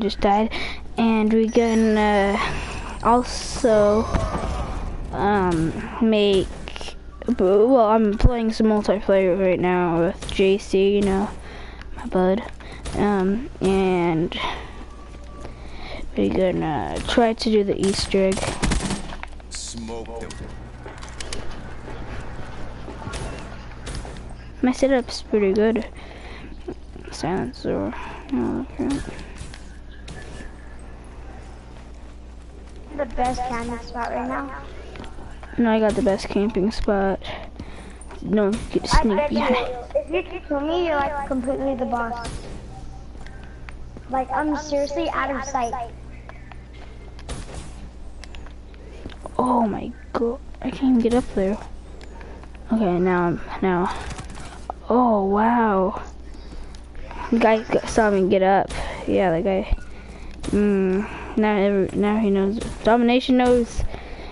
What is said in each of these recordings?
just died, and we're gonna also um make. Well, I'm playing some multiplayer right now with JC, you know, my bud, um, and we're gonna try to do the Easter egg. Smoke them. My setup's pretty good. Silencer. Oh, okay. The best camping spot right now. No, I got the best camping spot. No, get I sneak you, if you kill me, you're like completely the boss. Like I'm seriously out of sight. Oh my god, I can't even get up there. Okay, now I'm now. Oh wow. The guy saw me get up. Yeah, the guy. Mm, now every, now he knows. Domination knows,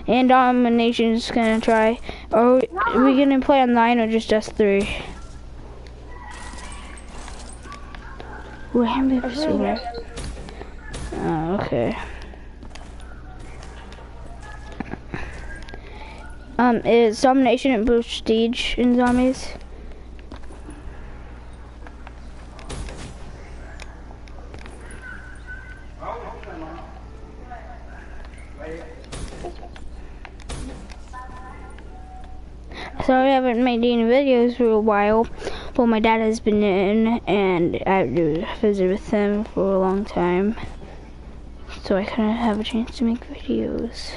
and Domination's gonna try. Or are we gonna play online or just us three? So right. Oh, okay. Um, is Domination and Prestige in Zombies? Sorry I haven't made any videos for a while. but my dad has been in, and I have to visit with him for a long time. So I couldn't have a chance to make videos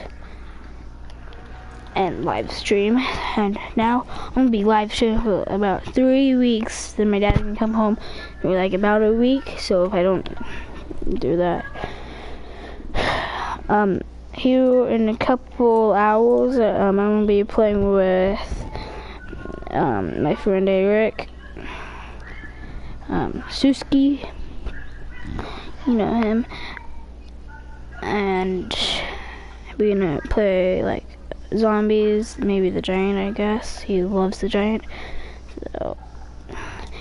and live stream. And now I'm gonna be live streaming for about three weeks. Then my dad can come home for like about a week. So if I don't do that, um, here in a couple hours, um, I'm gonna be playing with um my friend Eric, um, Suski. You know him, and we're gonna play like zombies, maybe the giant, I guess. He loves the giant. So,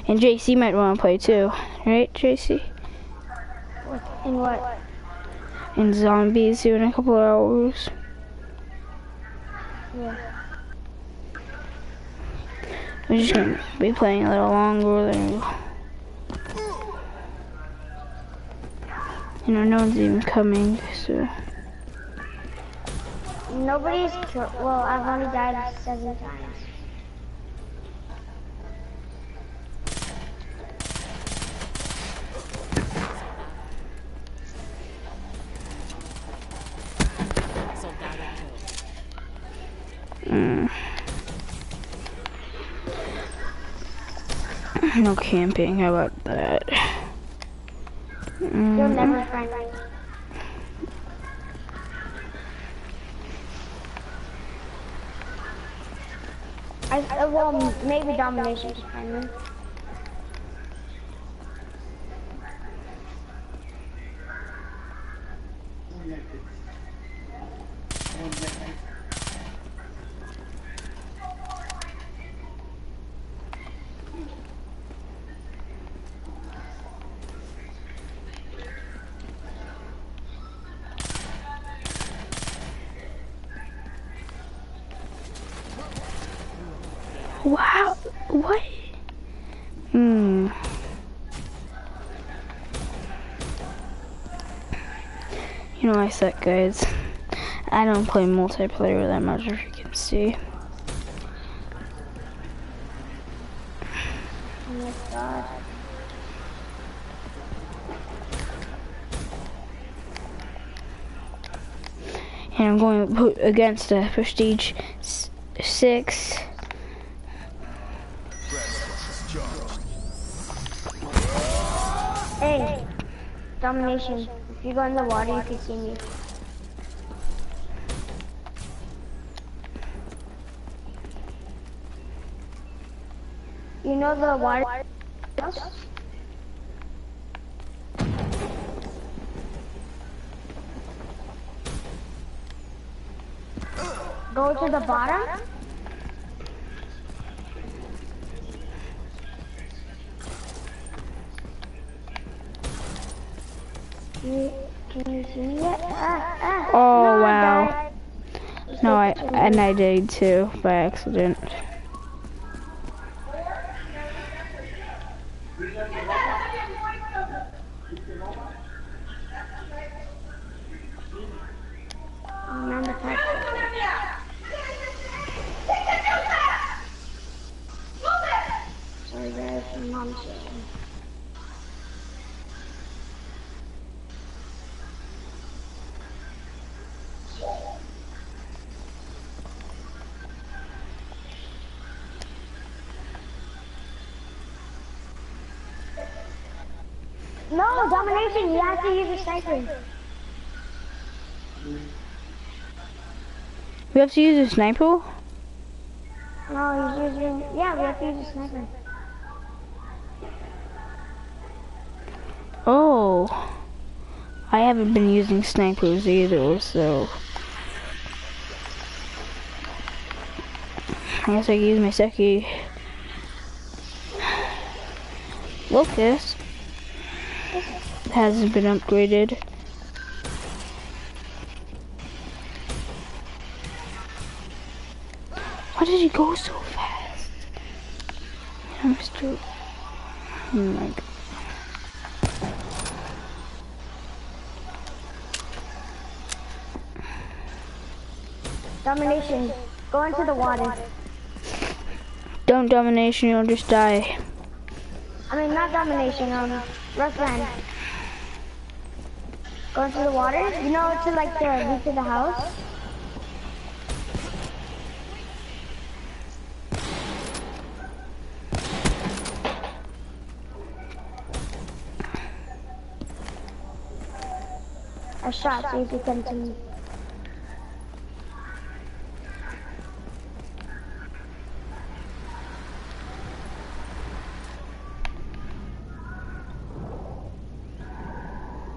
and JC might want to play too, right, JC? In what? In zombies here in a couple hours. Yeah. We're just gonna be playing a little longer. You know, no one's even coming, so. Nobody's. Well, I've only died seven times. No camping, how about that? You'll Mm, never find me. I, well, maybe domination can find me. Wow, what? Hmm. You know I suck, guys. I don't play multiplayer that much, if you can see. And I'm going against a Prestige 6. Hey, domination. If you go in the water, you can see me. You know the water? Go to the bottom. You you, can you see me yet? Ah, ah. Oh, wow. No, I and I did too by accident. Remember that. Sorry guys, my mom's yelling. No, domination, you have to use. We have to use a sniper. No, he's using, yeah, we have to use a sniper. Oh, I haven't been using snipers either, so I guess I can use my Seki. Locust hasn't been upgraded. Why did he go so fast? I'm still. Oh my god. Domination, go into the water. Don't domination, you'll just die. I mean, not domination, um, rough land. Go into the water, you know, to like the reach of the house. A shot, if you see.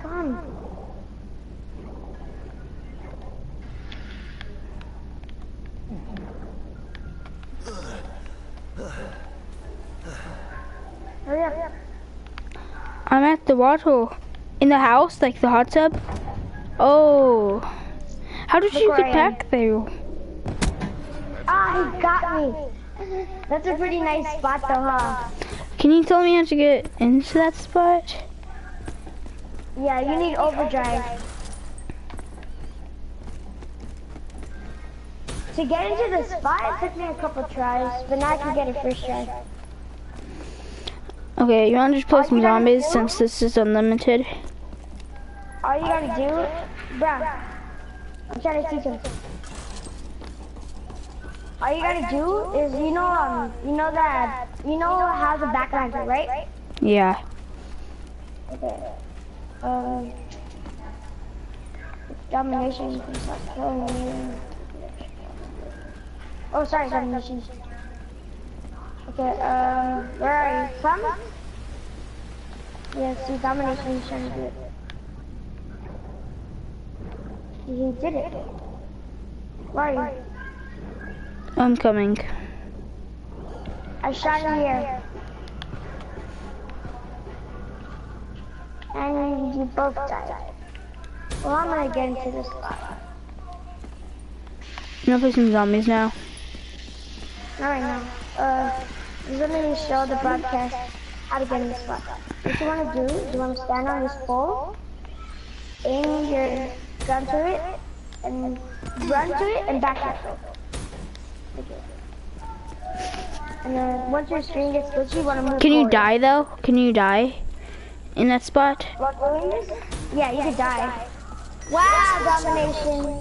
Come on. Hurry up. I'm at the water. In the house, like the hot tub? Oh. How did Look you get back there? Ah, he got me. That's a pretty nice spot though, huh? Can you tell me how to get into that spot? Yeah, you need overdrive. To get into the spot, it took me a couple tries, but now I can get it first try. Okay, you wanna just play some zombies since this is unlimited? All you gotta do, bruh, I'm trying to teach him. All you gotta do is, you know, um, you know that, you know how the back lines are, right? Yeah. Okay. Um, domination, you can stop killing me. Oh, sorry, domination. Okay, um, where are you? Come? Yeah, see, domination to do it. He did it. Where are you? I'm coming. I shot the air. And you both died. Well, I'm gonna get into this spot. You wanna play some zombies now? Not right now. Uh, I'm gonna show the broadcast how to get in the spot. What you wanna do is you wanna stand on this pole, aim your gun to it, and run to it and back up. Okay. And then once your screen gets glitchy, you wanna move Can you forward. die though? Can you die in that spot? While doing this? Yeah, you could die. Wow, domination.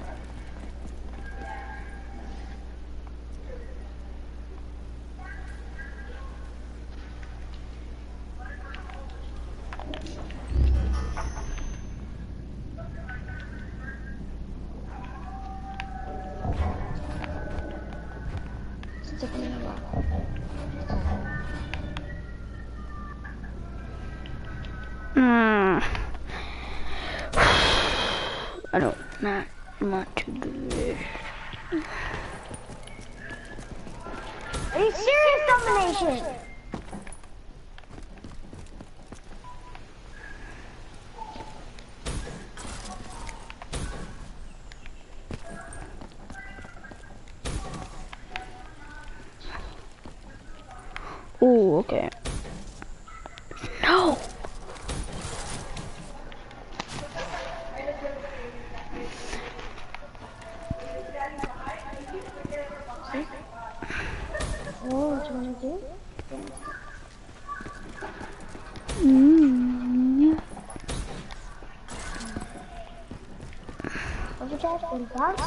I don't not want to do. Are you serious domination? Ooh, okay. No. Oh, what you wanna do? Mm. What's your dad in box?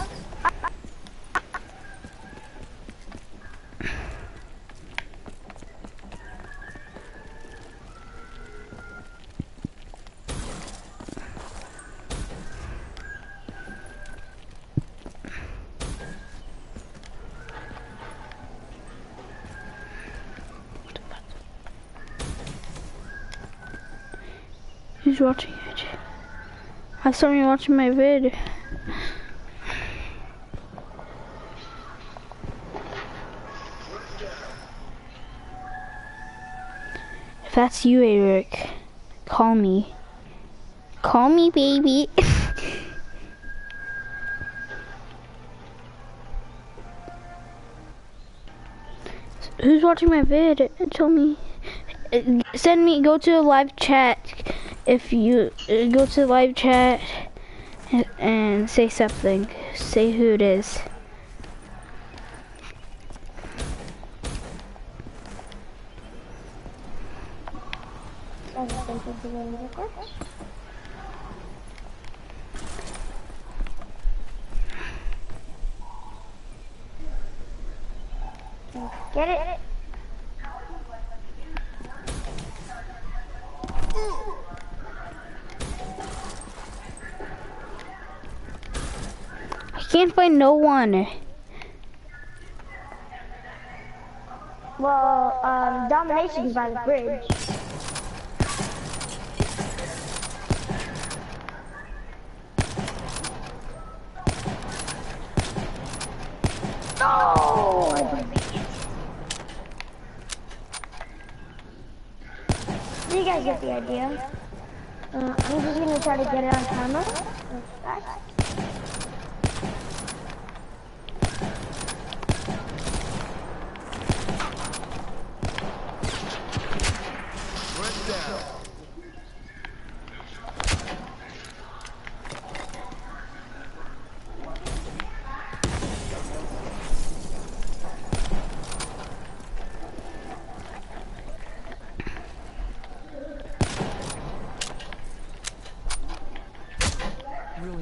Who's watching it? I saw you watching my vid. If that's you, Eric, call me. Call me, baby. Who's watching my vid? Tell me. Uh, Send me, go to the live chat if you uh, go to the live chat and, say something. Say who it is. I just think it's doing records. Get it? I can't find no one. Well, um, domination's by the bridge. No! You guys get the idea. Uh, I'm just gonna try to get it on camera. Went down.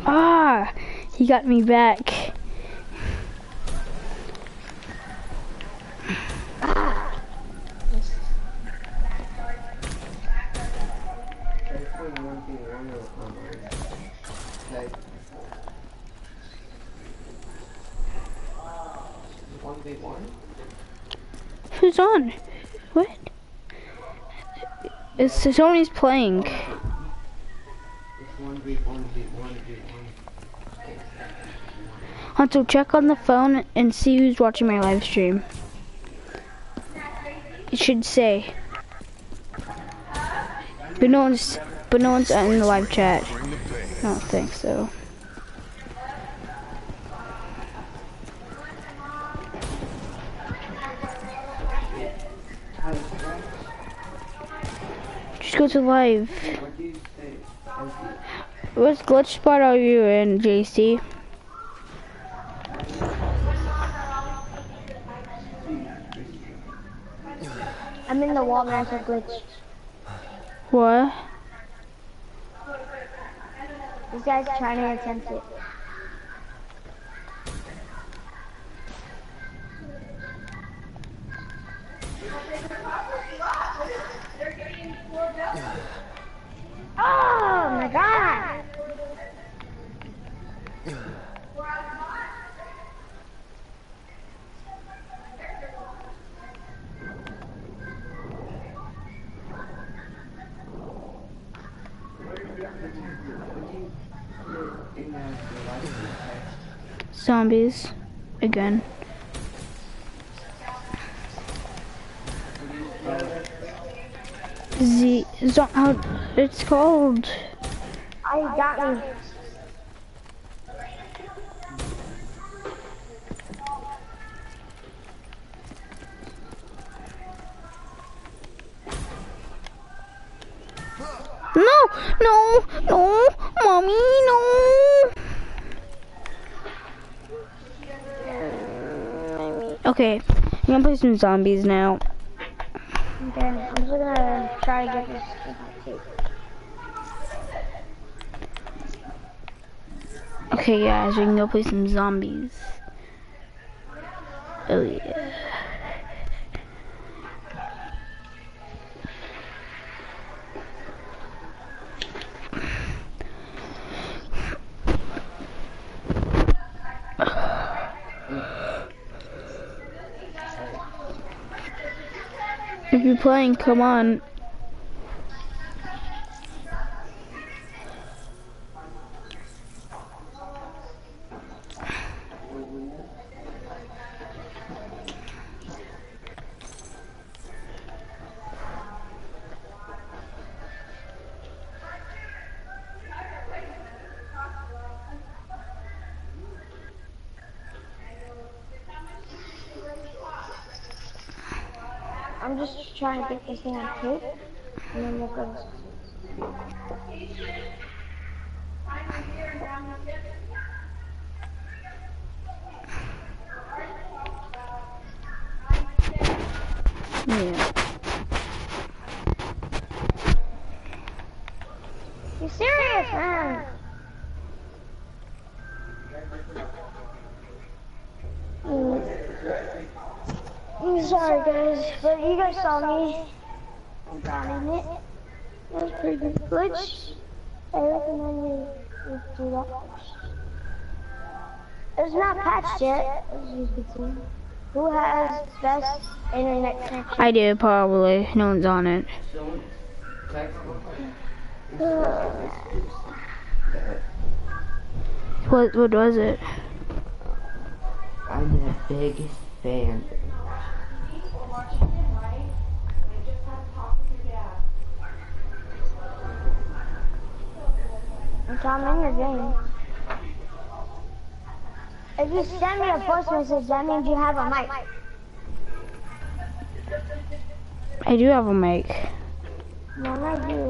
Ah, he got me back. Who's on? What? It's Sony's playing. Hunter, check on the phone and see who's watching my live stream. It should say. But no one's but no one's in the live chat. I don't think so. Just go to live. What glitch spot are you in, JC? I'm in the wall master glitch. What? This guy's trying to attempt it. Oh my god! Zombies. Again. Z, zo it's called. I got me. No, no, no, mommy, no. Okay, I'm gonna play some zombies now. Okay, I'm just gonna try to get this. Okay, guys, we can go play some zombies. Oh yeah. If you're playing, come on. I'm trying to get this thing on tape, and then we'll go. Yeah. You serious, man? Sorry, guys, but you guys saw me. I'm down in it. That was pretty good glitch. I recommend you, you do that. It's not patched yet, as you can see. Who has best internet connection? I do, probably. No one's on it. What, what was it? I'm the biggest fan. I'm in your game. If you send me a voice message, that means you have a mic. I do have a mic. No, not you. Or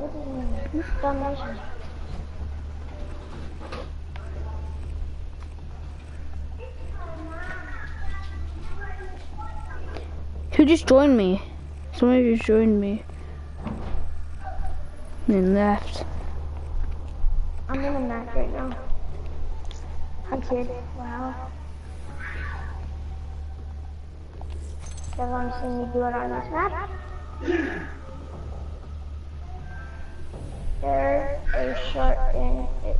what is your name? Donation. Who just joined me? Somebody just joined me. And then left. I'm in a match right now. Hi, kid. Wow. Everyone's seen me do it on this map. There is short in it.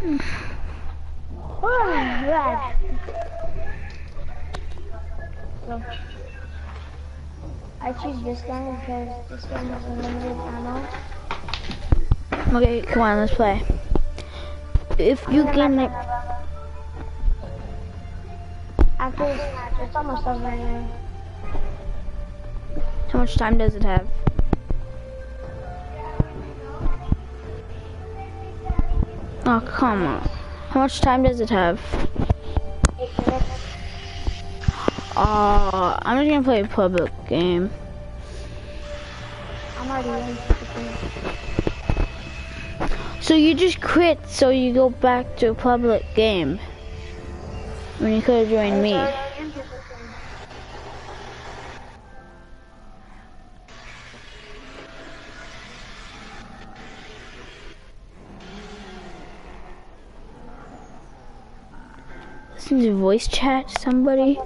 Hmm. Oh, red. So, I choose this gun because this gun has unlimited ammo. Okay, come on, let's play. If you can, like, After this match, it's almost over anyway. how much time does it have? Oh, come on. How much time does it have? Uh, I'm just gonna play a public game. I'm already in. game. So you just quit so you go back to a public game. When you could have joined me. Voice chat somebody.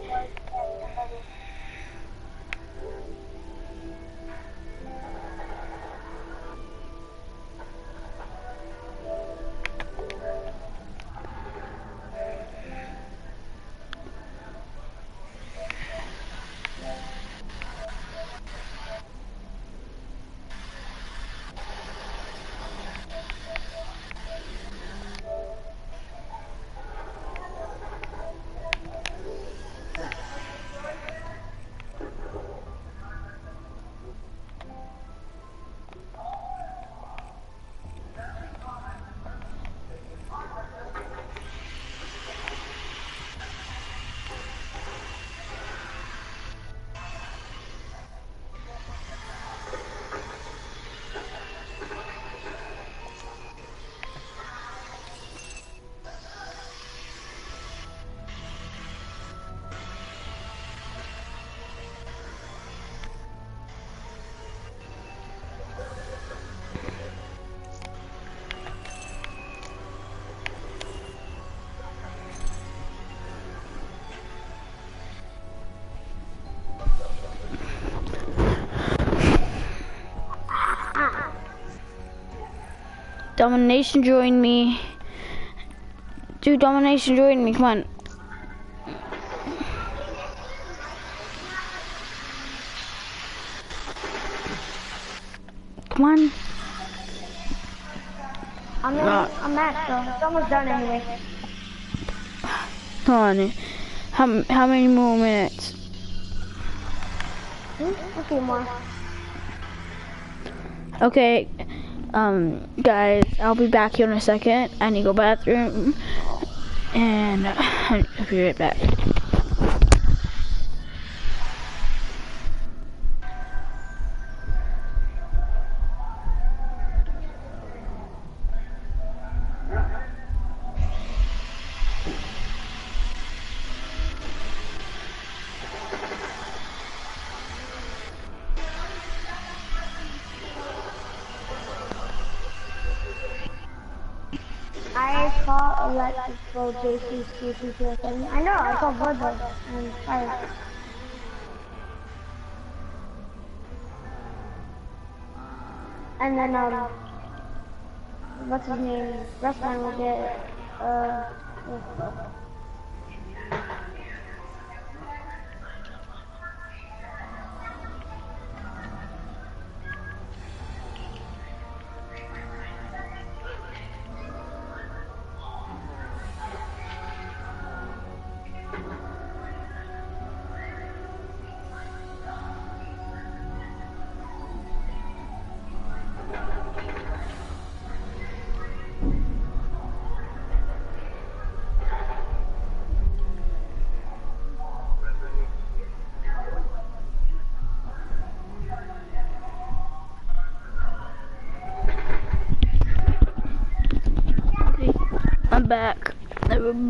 Domination join me. Dude, Domination join me, come on. Come on. I'm not, I'm at though. It's almost done anyway. Hold on. How, how many more minutes? Hmm? A few more. Okay, um, guys, I'll be back here in a second. I need to go bathroom, and I'll be right back. JC Q2. I know, I saw Bloodborne and Fire. And then, um, what's his name? Wrestling will get, uh,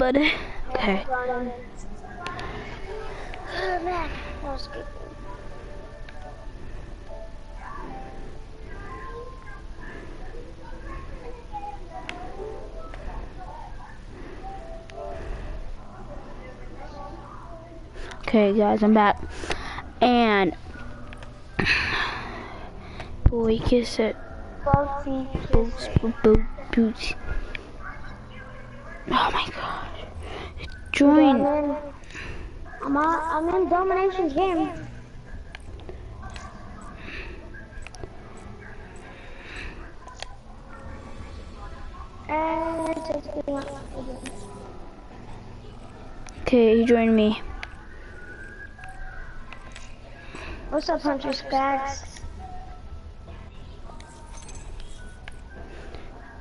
everybody. Okay. Oh man, that was good. Okay, guys, I'm back. And boy, kiss it. Boots, bo- bo- boots. Oh my god. I'm Join. in, I'm, on, I'm in Domination's game. And it's just getting up again. Okay, you join me. What's up, Hunter Skaggs?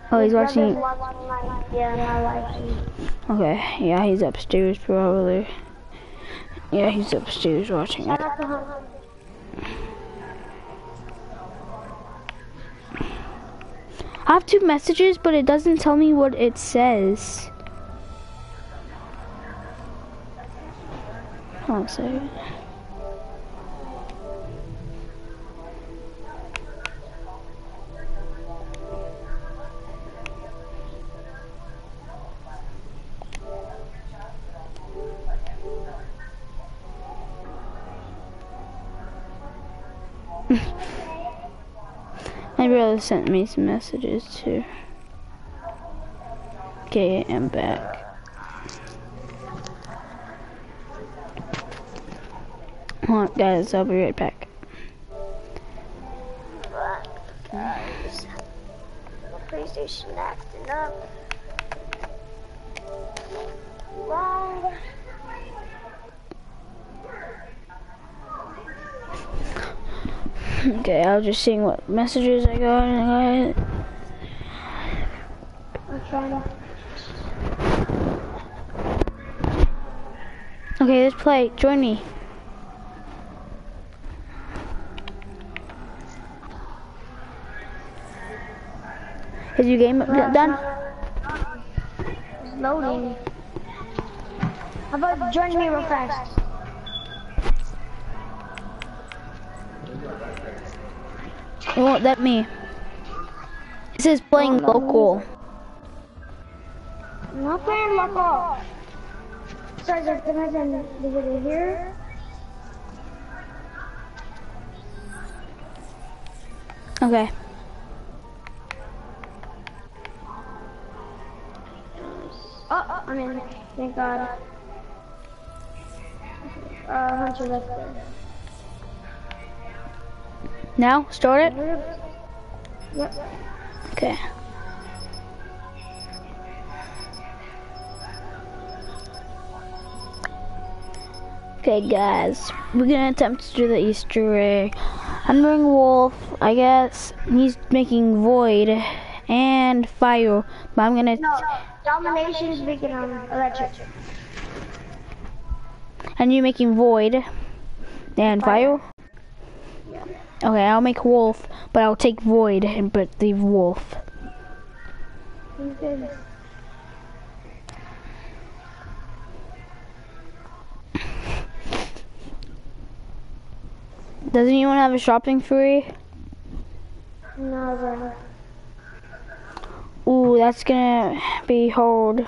Oh, he's watching. watching my, yeah, my live stream. Okay, yeah, he's upstairs probably. Yeah, he's upstairs watching it. out to Hunter. I have two messages, but it doesn't tell me what it says. Hold on a second. Brother sent me some messages too. Okay, I'm back. Hold on, guys, I'll be right back. Guys, PlayStation acting up. Wrong. Okay, I was just seeing what messages I got and I I'm trying to. Okay, let's play. Join me. Is your game done? It's loading. How about join me real fast? It won't let me. It says playing local. I'm not playing local. So it depends on the video here. Okay. Oh, I'm in. Thank God. Uh, Hunter left there. Now, start it? Yep. Okay. Okay guys, we're gonna attempt to do the Easter egg. I'm doing Wolf, I guess. He's making Void and Fire, but I'm gonna... No, Domination is making um, electric. And you're making Void and Fire? Yeah. Okay, I'll make Wolf, but I'll take Void and but leave Wolf. Doesn't anyone have a shopping spree? No. Ooh, that's gonna be hard.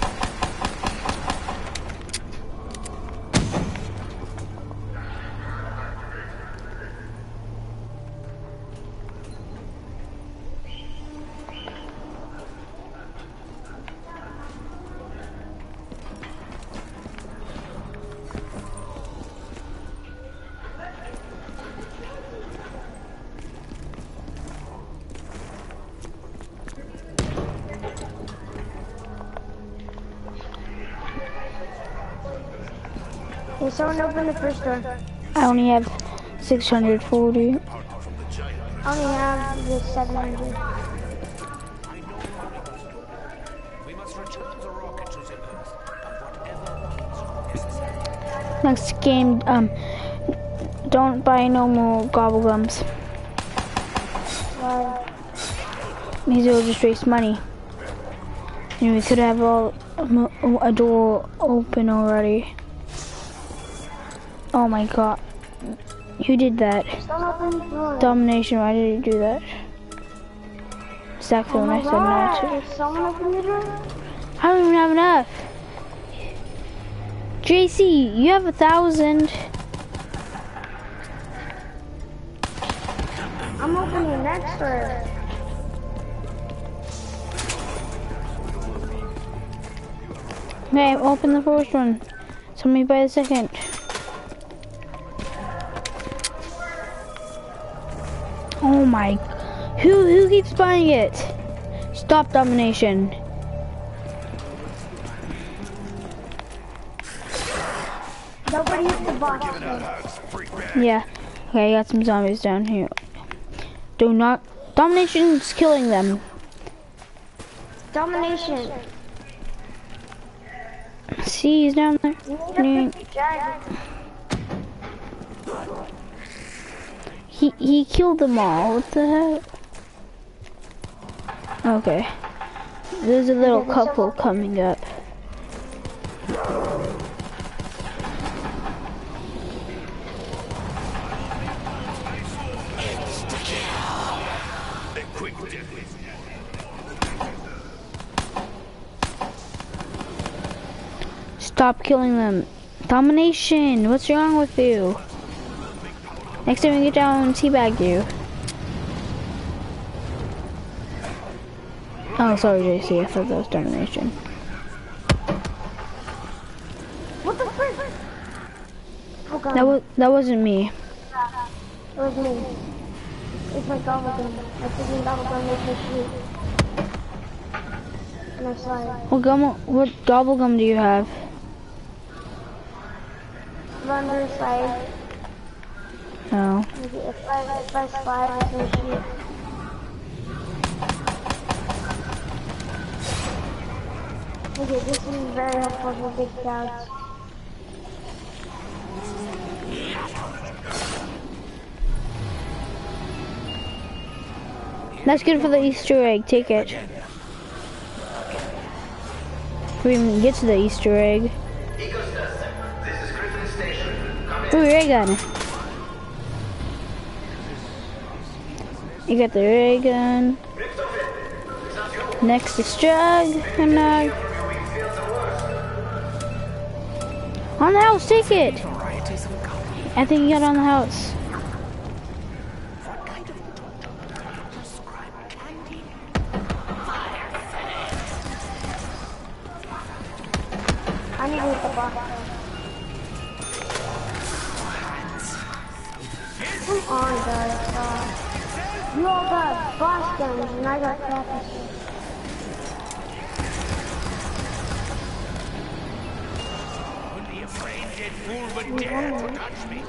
someone open the first door. I only have 640. I only have the 700. we must return the rocket to the Earth by whatever means necessary. Next game, um, don't buy no more gobblegums. Why? Because it'll just waste money. And we could have all a door open already. Oh my god. Who did that? Don't open the door. Domination, why did you do that? Exactly Oh when I said not god, to. someone open the door? I don't even have enough. JC, you have a thousand. I'm opening the next door. Okay, open the first one. Somebody buy the second. Oh my, who who keeps buying it? Stop domination. Nobody hit the box. Yeah. Okay, I got some zombies down here. Do not, domination's killing them. Domination. See, he's down there. You need to pick the dragon. He he killed them all. What the heck? Okay. There's a little couple coming up. Stop killing them. Domination, what's wrong with you? Next time we get down teabag you. Oh, sorry, JC. I thought that was domination. What the frick? Oh god. That was that wasn't me. It was me. It's my gobblegum. My freaking gobblegum makes me shoot. And I it. What gum? What gobblegum do you have? Run to the side. No. Maybe If I, if I slide, it's gonna. Okay, this is very helpful for big crowds. That's good for the Easter egg. Take it. We even get to the Easter egg. Eco This is Griffin Ooh, ray gun. You got the ray gun. Next is drug and uh, on the house, take it. I think you got on the house. I need the box. Come on, guys. You all got boss guns and I got catfish. Don't be afraid, dead fool, but dare to touch me.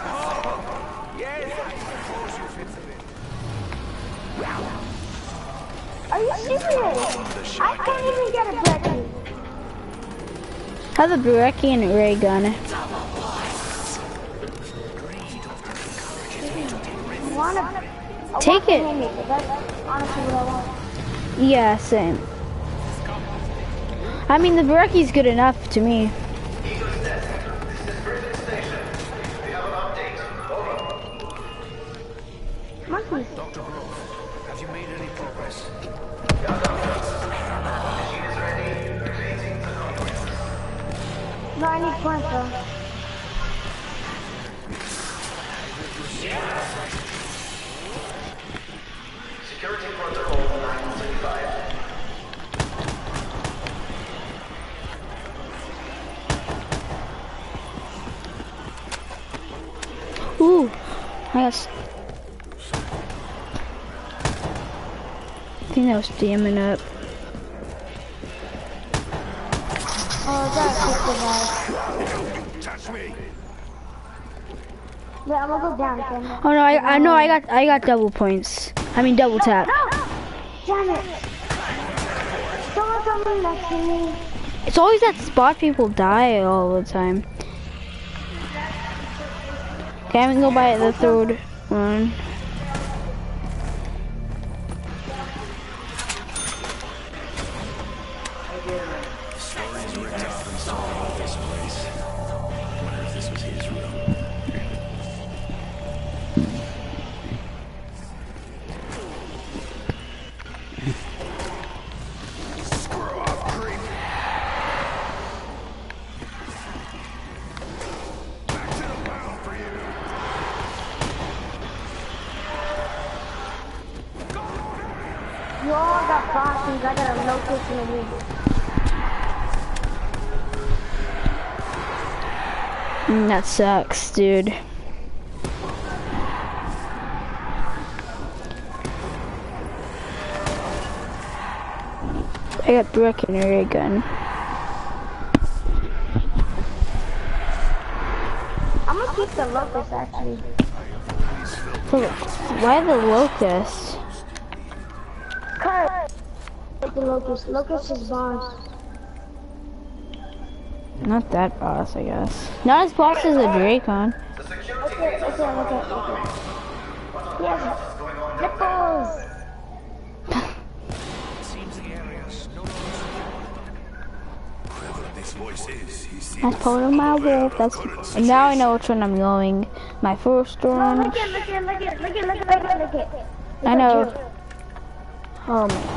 Oh, yes, I suppose you fit the bill. Are you serious? I can't even get a Becky. Have a Bereki and a ray gun. Wanna, Take it. Yeah, same. I mean, the Bereki's good enough to me. I think that was damming up. Oh, that's just the Touch me! Wait, I'm gonna go down, Tim. Oh no, I I know I got I got double points. I mean double tap. No! Damn it! Someone coming next to me. It's always that spot people die all the time. Okay, I'm gonna go by the third one. Got boxes. I got a locust in week. Mm, that sucks, dude. I got brick and a ray gun. I'm gonna keep the locust actually. Why the locust? Kurt. Take the locust. Locust is bombs. Not that boss, I guess. Not as boss as a Drakon. Okay, okay, okay, okay. Yes. Nipples. Seems the area's no longer Whoever this voice is, he seems That's part of my wolf. That's and now I know which one I'm going. My first one. look look at, look at, look at, look at, look at, look at. I know. you. Oh man.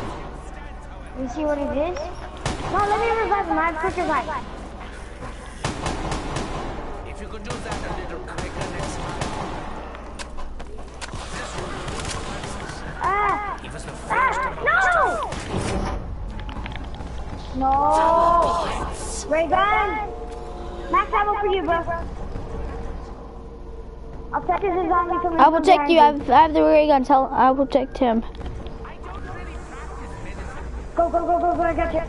You see what it is? No, let me revive him. I have quick revive. If you could do that a little quicker next time. Ah! Give us the first Ah! No! No! Ray gun! Max ammo for you, bro. I'll protect this zombie coming I'll from protect you. I behind have, I have the ray gun. Tell I'll protect him. Go, go, go, go. I got you.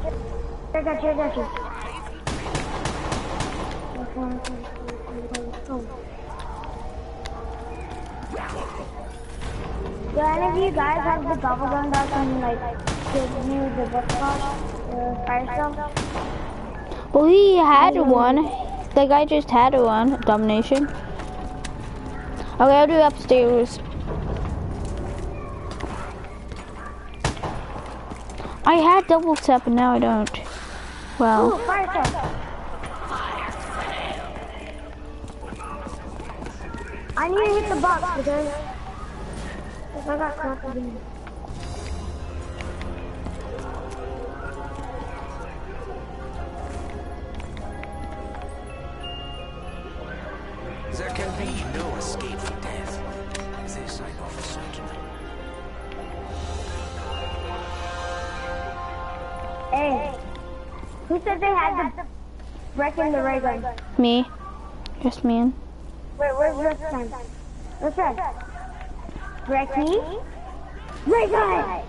I got you, I got you. Do any of you guys have the bubble gun that can like give you the butt the fire stuff? Well, he had one. The guy just had one. Domination. Okay, I'll do upstairs. I had double tap and now I don't. Ooh, Well, fire stuff. I need to hit the box because if I got caught again. There can be no escape from death. This I know for certain. Hey, who said they had the break in the ray gun? Me. Just me Wait, where's this gun? What's that? Brecky? Ray gun!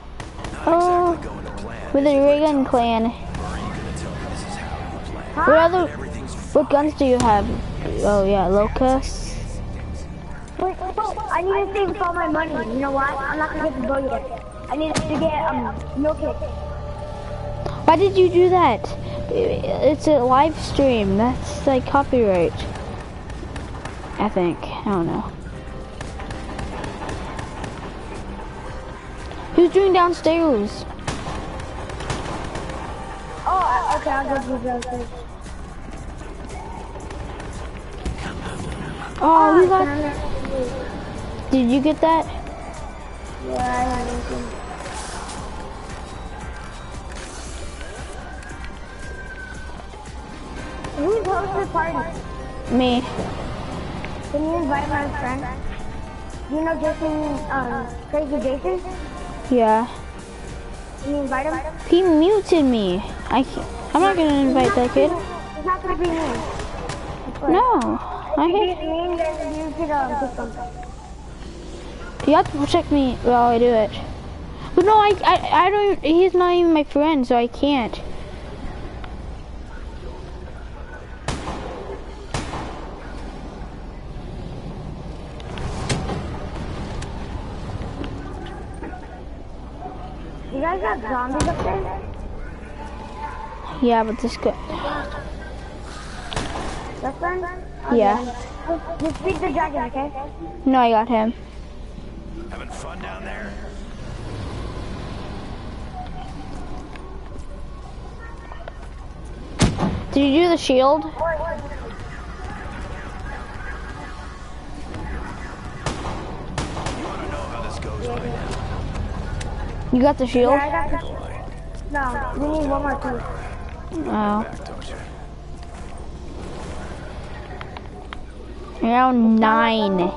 Oh, Going to plan. with the Reagan clan. Or are you gonna tell me this is how you plan? What other, what guns do you have? Oh yeah, Locust. Wait, oh, I need to save all my money. You know what? I'm not gonna get the bow yet. I need to get um milk it. Why did you do that? It's a live stream. That's like copyright. I think. I don't know. Who's doing downstairs? Oh, uh, okay, I'll go do things. Oh, ah, we got. Did you get that? Yeah, I hosting the party? Me. Can you invite my friend? You know Jason, um, Crazy Jason? Yeah. Can you invite him? He muted me. I can't. I'm not gonna invite that kid. It's not gonna be me. No. I If hate. it's me, then you should, um. You have to protect me while I do it. But no, I, I, I don't. He's not even my friend, so I can't. You guys got zombies up there? Yeah, but this guy. That's fine? Yeah. Just, just beat the dragon, okay? No, I got him. having fun down there. Did you do the shield? You wanna know how this goes by now? You got the shield? Yeah, I got the... No, we need one more piece. Oh. Back, don't you? Round nine.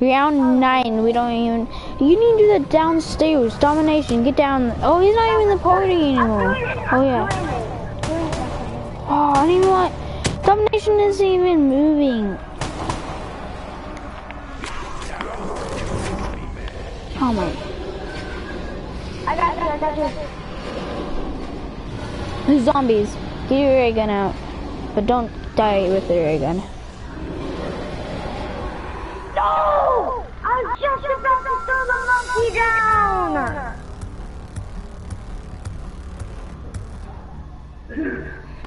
Round nine. We don't even. You need to do the downstairs. Domination. Get down. Oh, he's not even in the party anymore. Oh yeah. Oh, I didn't even want. Domination isn't even moving. Oh my. Got you, I got you. The zombies. Get your ray gun out. But don't die with the ray gun. No! I was just about to throw the monkey down!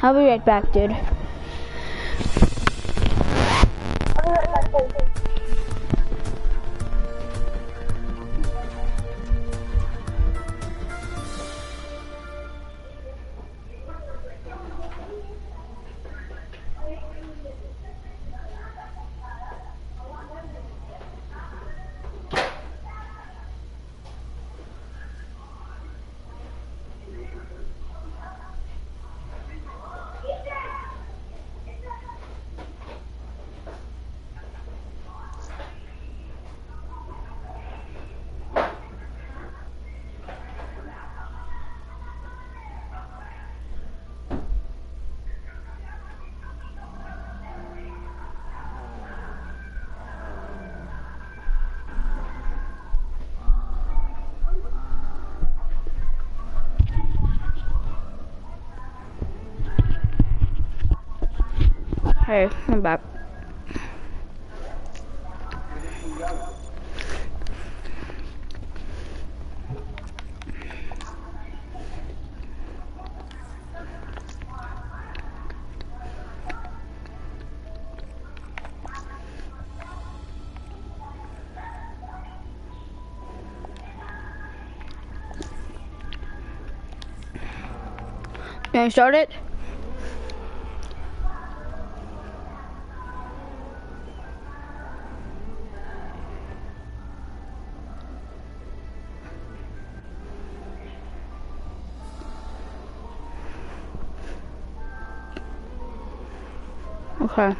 I'll be right back, dude. Hey, I'm back. Want to start it? Okay.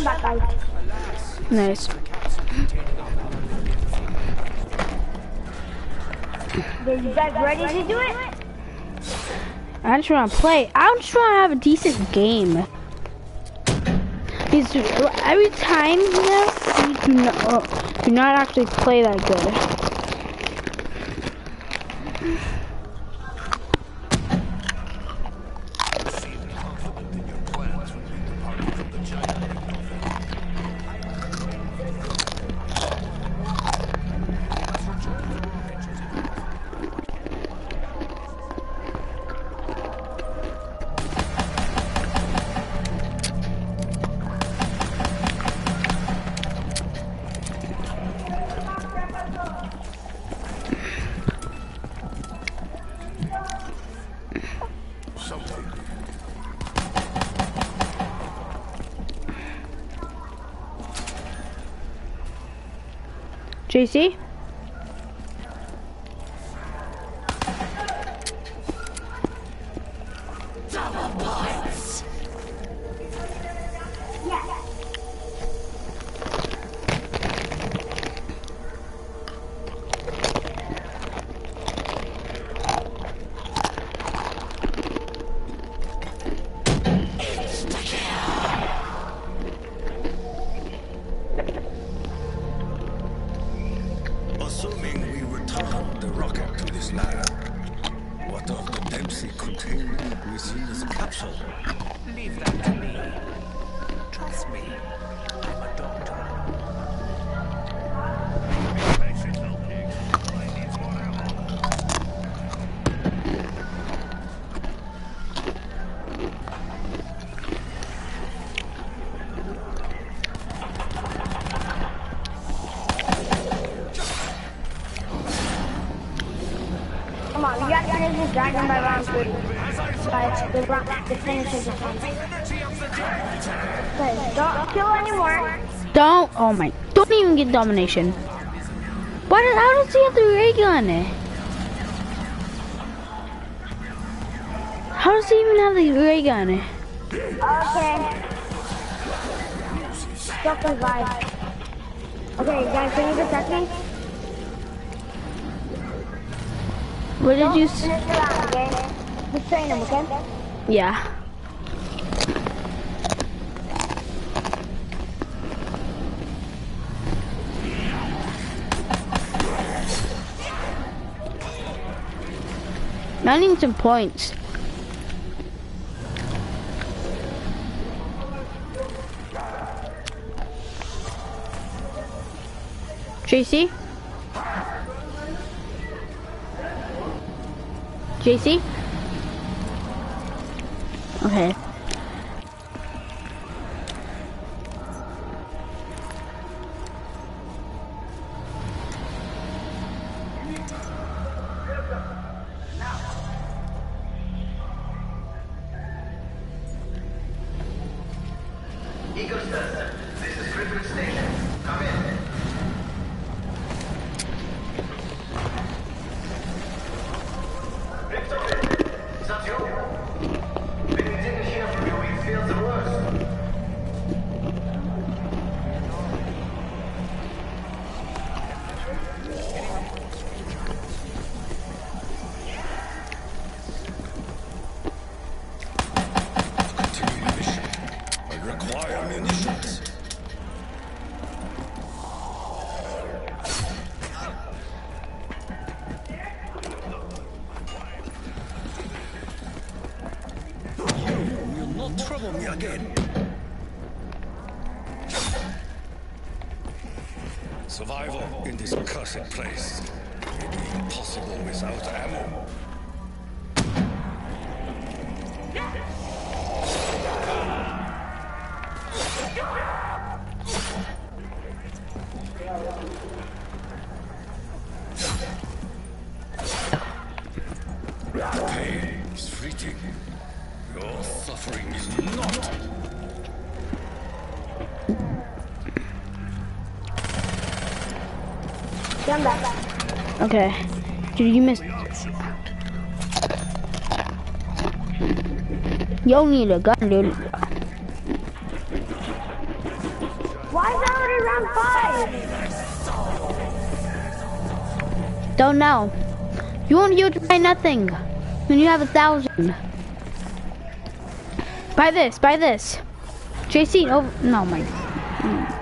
Stand back, guys. Nice. Are you guys ready to do it? I just want to play. I'm just want to have a decent game. Because every time you know, you do not, do not actually play that good. JC? Is the. Okay, don't kill anymore. Don't. Oh my. Don't even get domination. Why does, how does he have the ray gun? How does he even have the ray gun? Okay. Still survive. Okay, guys, can you protect me? What did you? s- Finish the okay? Just train him, okay? Yeah. I need some points. Tracy? JC? Okay. Dude, you missed. You need a gun, dude. Why is that already round five? Don't know. You won't use buy nothing when you have a thousand. Buy this, buy this. JC, oh, no, my.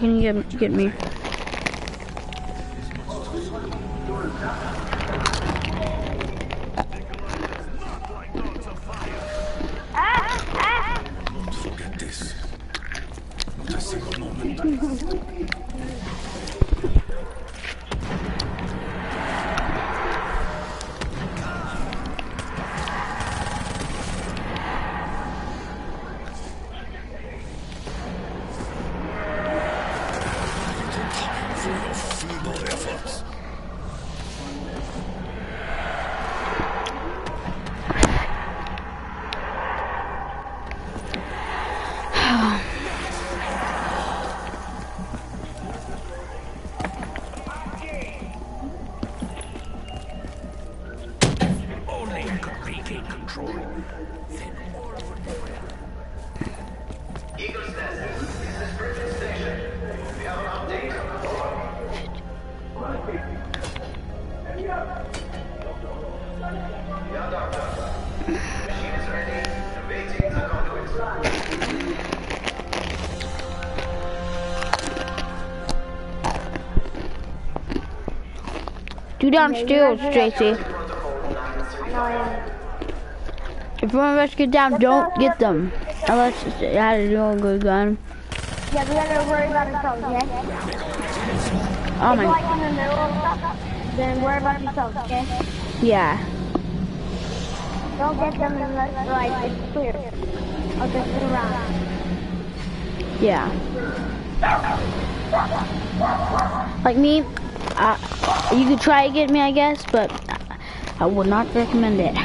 Can you get, get me? Do down stairs, JC. I know I am. If one of us get down, don't get them. Unless it's had a real good gun. Yeah, we gotta worry about ourselves, yeah? Oh If my, like in the middle of stuff, then worry about yourselves, okay? yeah. Don't get them unless like it's clear. I'll just sit around. Yeah. Like me, uh, you could try to get me, I guess, but I would not recommend it.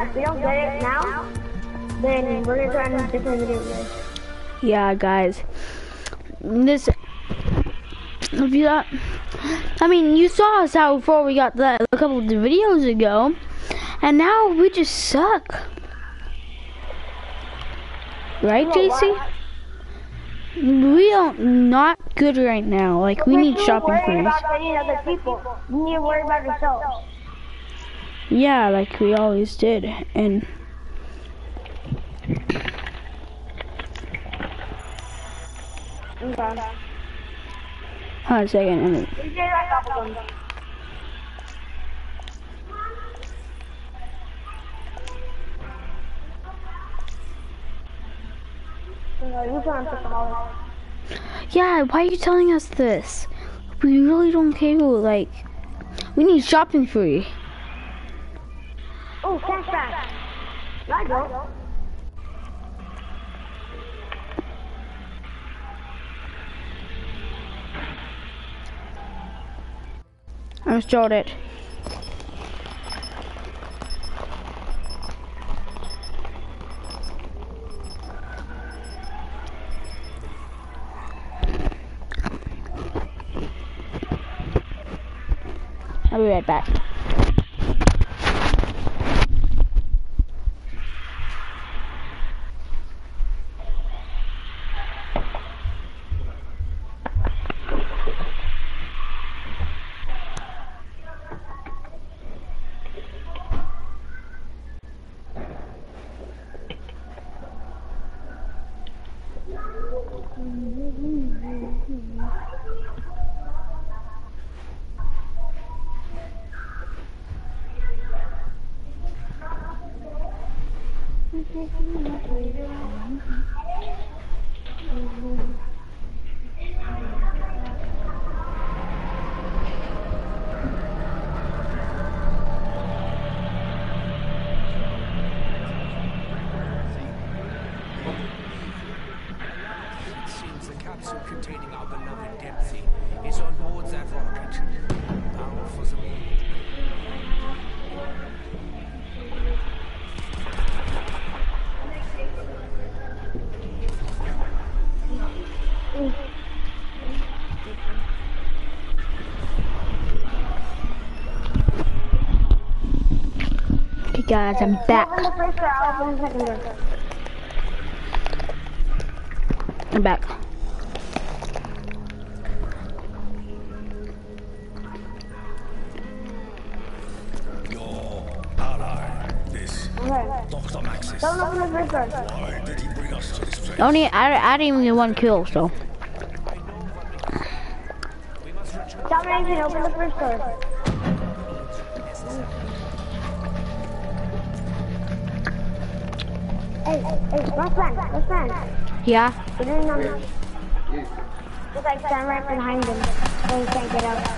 If we don't get it now, then we're gonna try a different video. guys. Yeah, guys. This, if you got, I mean, you saw us how before we got that a couple of videos ago, and now we just suck. Right, JC? We don't not good right now. Like we need shopping worried points. about getting other people. You need to worry about yourselves. Yeah, like we always did. And. Hold on a second. You. Yeah, why are you telling us this? We really don't care. Like, we need shopping free. Oh, cashback. I go. I installed it. I'll be right back. Moon. Okay, guys, I'm back. I'm back. Only I, I didn't even get one kill, so. Domination, open the first door. Yeah. Just like stand right behind him, so he can't get out.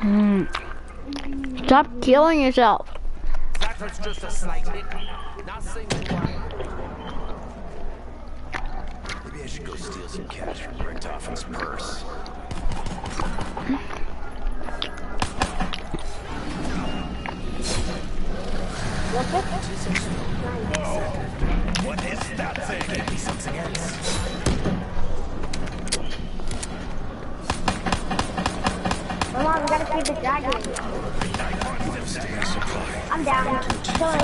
Hmm. Stop killing yourself. Maybe I should go steal some cash from purse. What is that thing? Something else. Feed the dragon. I'm down. Don't.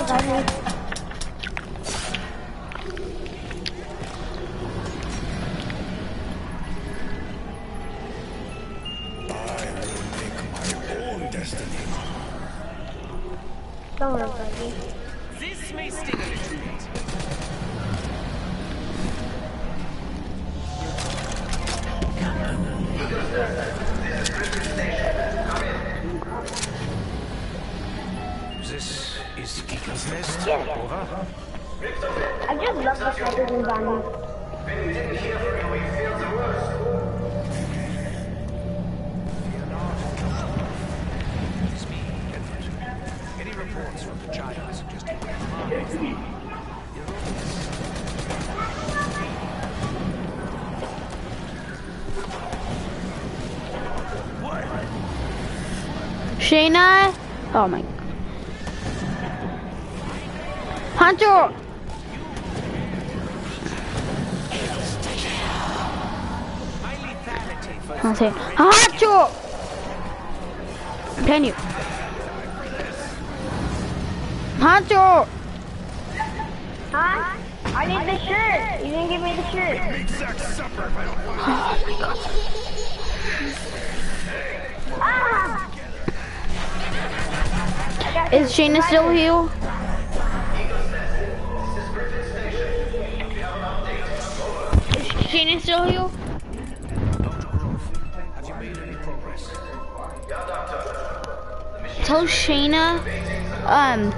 Don't invite lethality for I'll say, Hunter! Can you? Hunter! Huh? I need the shirt. You didn't give me the shirt. Ah! I got Is Shayna still here? Is Shayna still here? Tell Shayna, um,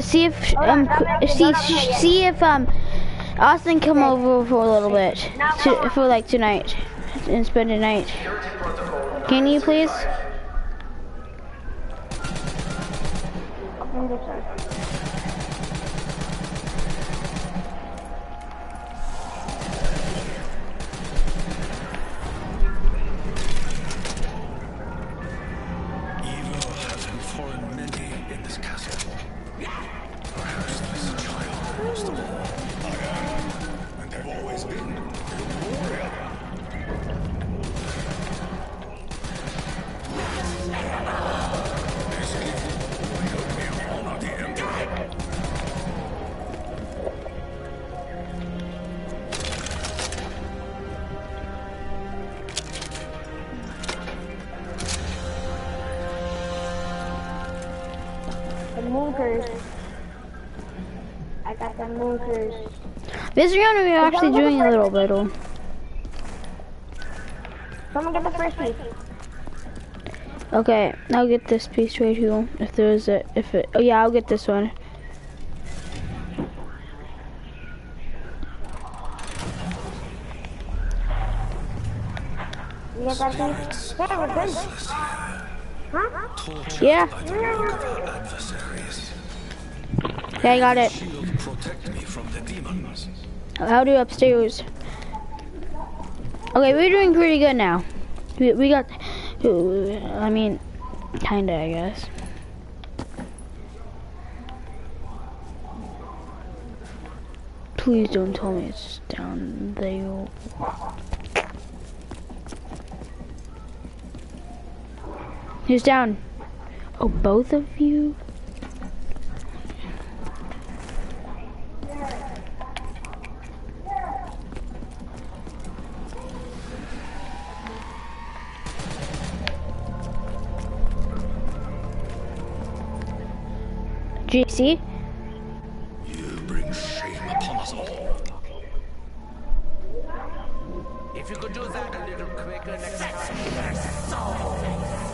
see if, um, see, see if, um, Austin come over for a little bit, to, for like tonight, and spend the night. Can you please? This round we're actually doing a little better. Someone get the first piece. Okay, I'll get this piece right here. If there is a, if it, oh yeah, I'll get this one. You get that piece? Yeah. Huh? Yeah. by the work of our adversaries. Yeah, I got it. I'll do upstairs. Okay, we're doing pretty good now. We, we got, I mean, kinda, I guess. Please don't tell me it's down there. Who's down? Oh, both of you? GC? You bring shame upon us all. If you could do that a little quicker next time.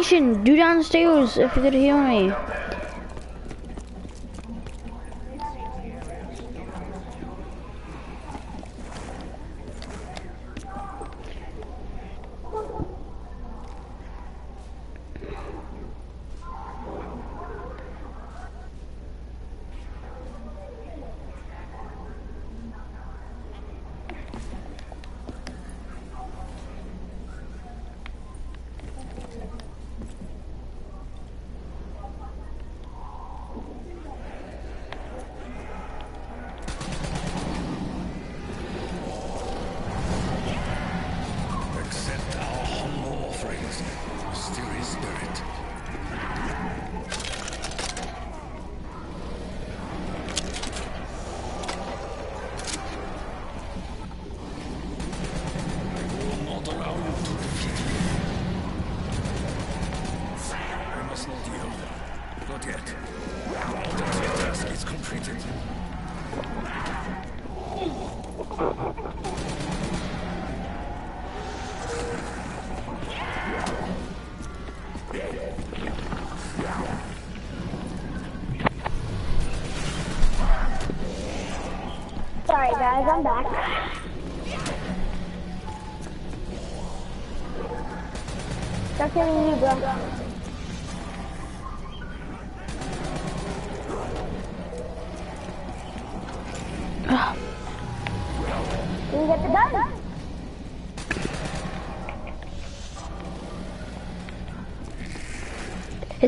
Domination, do downstairs if you could hear me.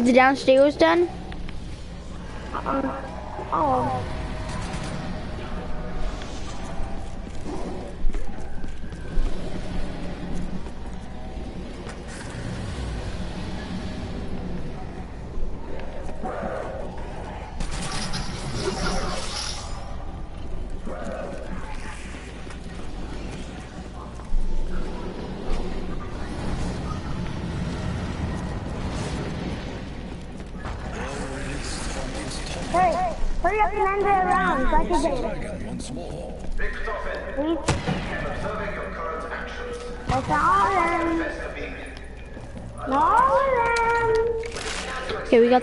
Is the downstairs done?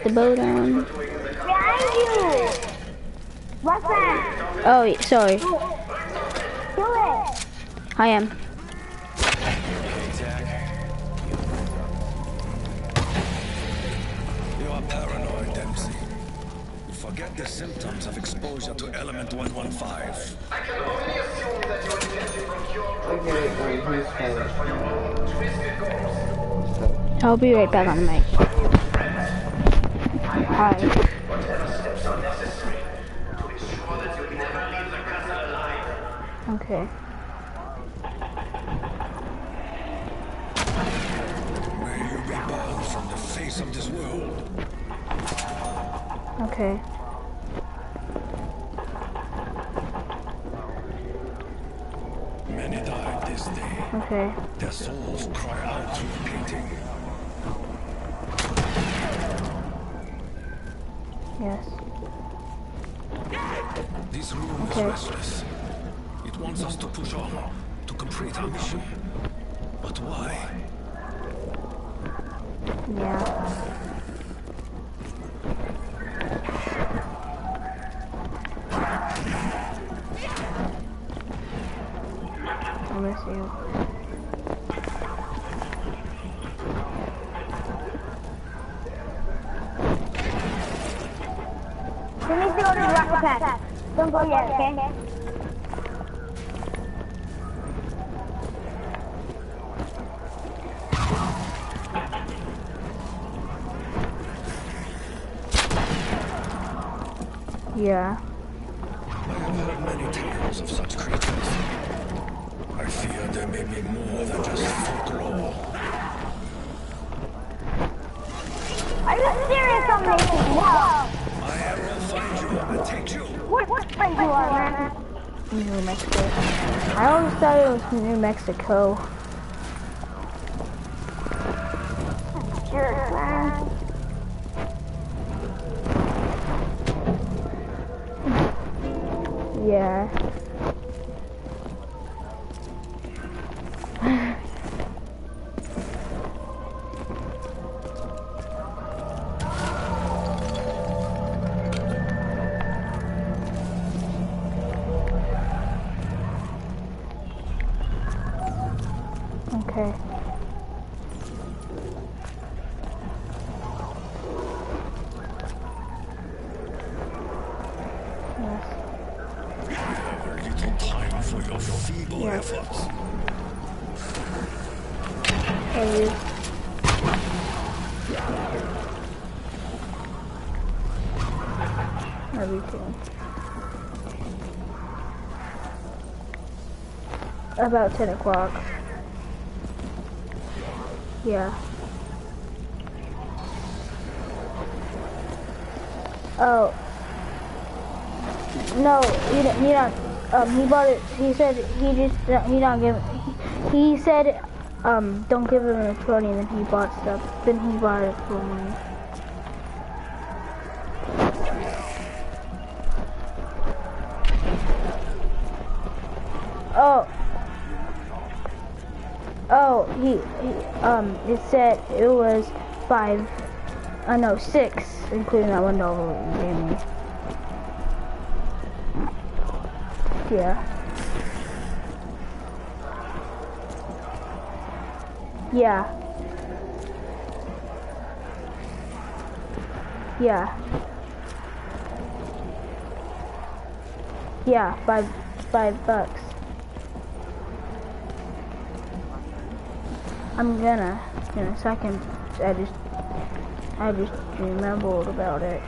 The bow down. Behind you. What's that? Oh, sorry. Do it. I am. You are paranoid, Dempsey. You forget the symptoms of exposure to element 115. I can only assume that you intend to procure Okay, for your own twisted goals. I'll be right back on the mic. Yes. This room is restless. It wants us to push on, to complete our mission. But why? Yeah. I miss you. Pad. Don't go yet, okay? Yeah. I have heard many tales of such creatures. I fear there may be more than just folklore. Are you serious on this? Wow. My arrow will find you and take you. What, what friend you are, man? New Mexico. I always thought it was New Mexico. About 10 o'clock. Yeah. Oh. No, you don't, don't, um, he bought it, he said he just, he not give, he, he said, um, don't give him a pony, and then he bought stuff, then he bought it for me. Um, it said it was five, I uh, know six, including that one novel you gave me. Yeah. Yeah. Yeah. Yeah, five, five bucks. I'm gonna, in a second, I just, I just remembered about it.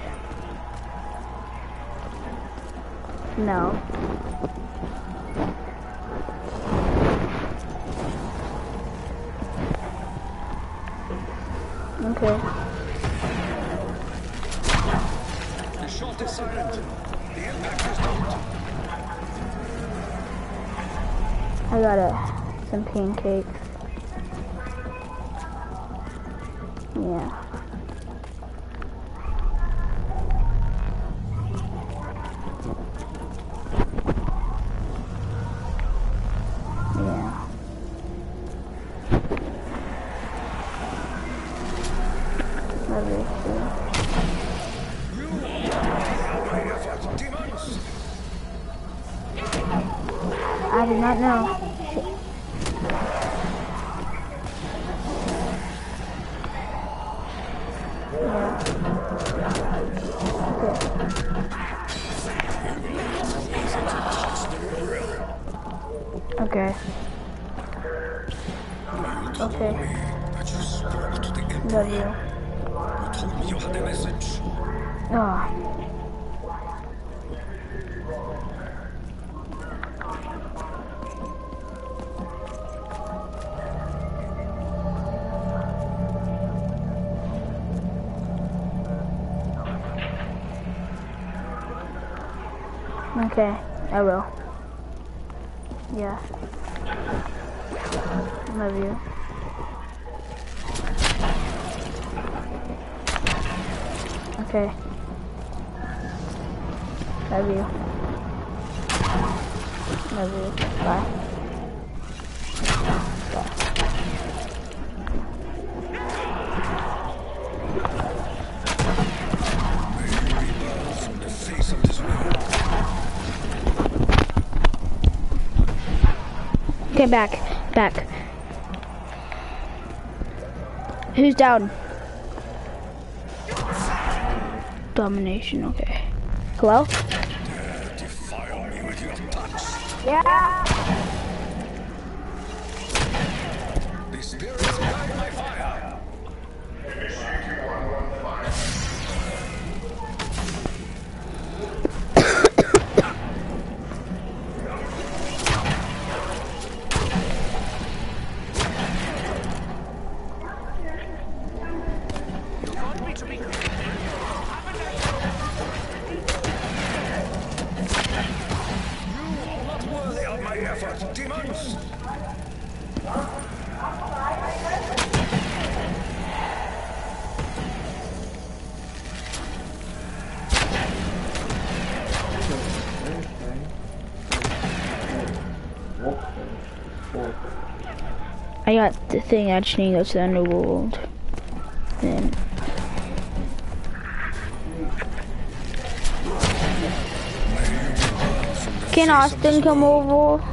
No. Yeah. Love you. Okay. Love you. Love you. Bye. From the face of this world. Okay, back. Back. Who's down? Domination, okay. Hello? Defile me with your touch. Yeah. I got the thing, I just need to go to the underworld. Then. Can Austin come over?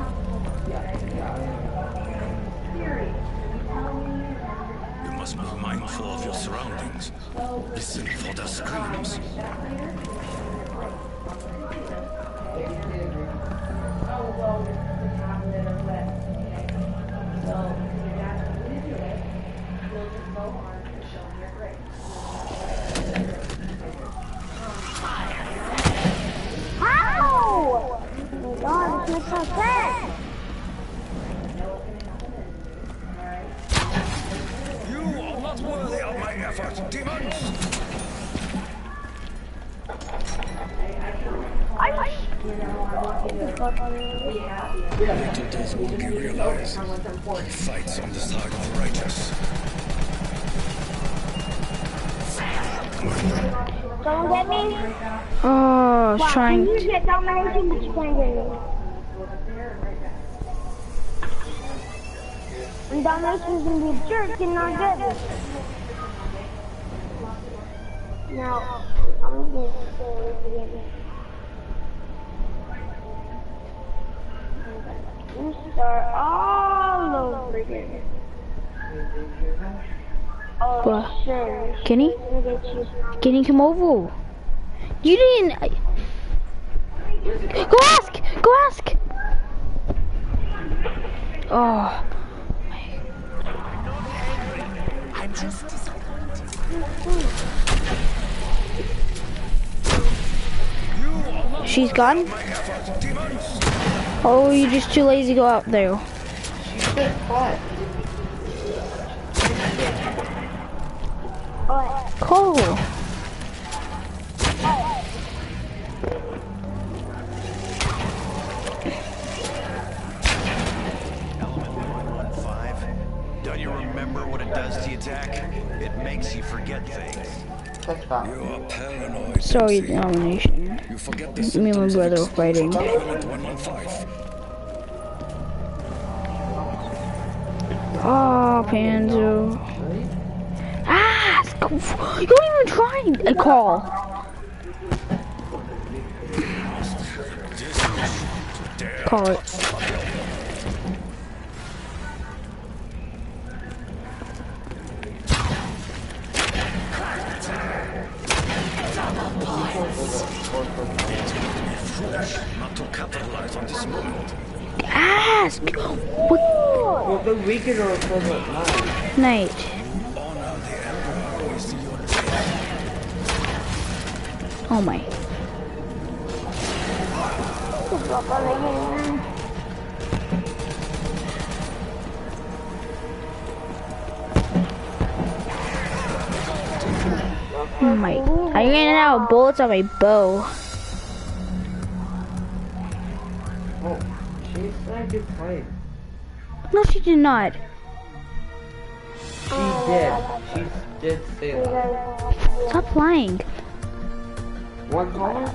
Little does Wonky realize he fights on the side of the righteous. Someone get me? Oh, I trying can you to. get domination, but you can't get me. And Domination's gonna be a jerk and not. Now, I'm gonna this start all over again. Oh, What? sure. Kenny? Gonna get you some- Can you come over? You didn't. Go ask! Go ask! Oh, I'm just disappointed. You are not she's gone? Oh, you're just too lazy to go out there. What? Cole. That's fine. You are paranoid. Sorry, Dempsey. domination. You forget the Me and my brother were fighting. Element 115. Oh, Panzo. Ask! You don't even try a call. Call it. Not to capitalize on this moment. Ask! What Well, the weekend or equivalent mine. night? Honor the Emperor with. Oh my. Oh my. I ran out of bullets on my bow. Oh, she said you played. No, she did not. She did. She did say that. Stop lying. One caller?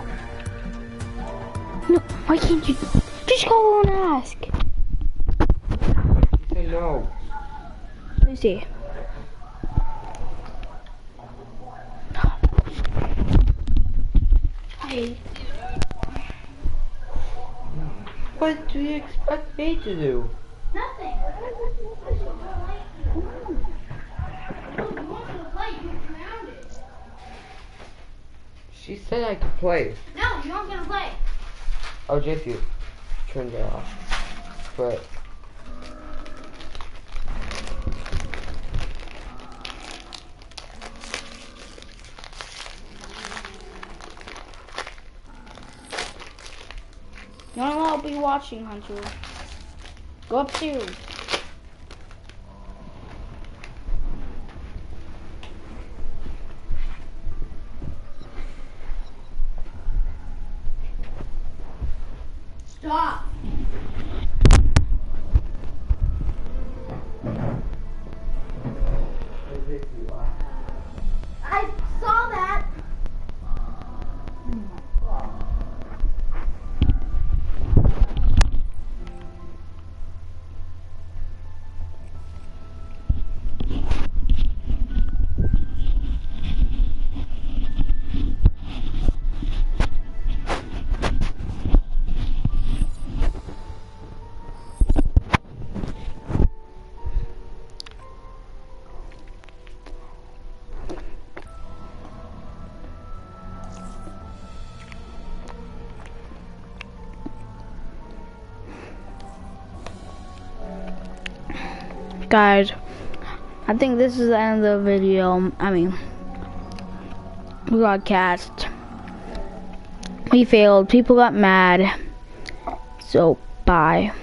No, why can't you? Just go and ask. Say no. Let me see. Hey. What do you expect me to do? Nothing. You weren't gonna play, you come it. She said I could play. No, you're not gonna play. Oh, just you turned it off. But No one will be watching, Hunter. Go upstairs. Guys, I think this is the end of the video. I mean, broadcast. We failed. People got mad. So, bye.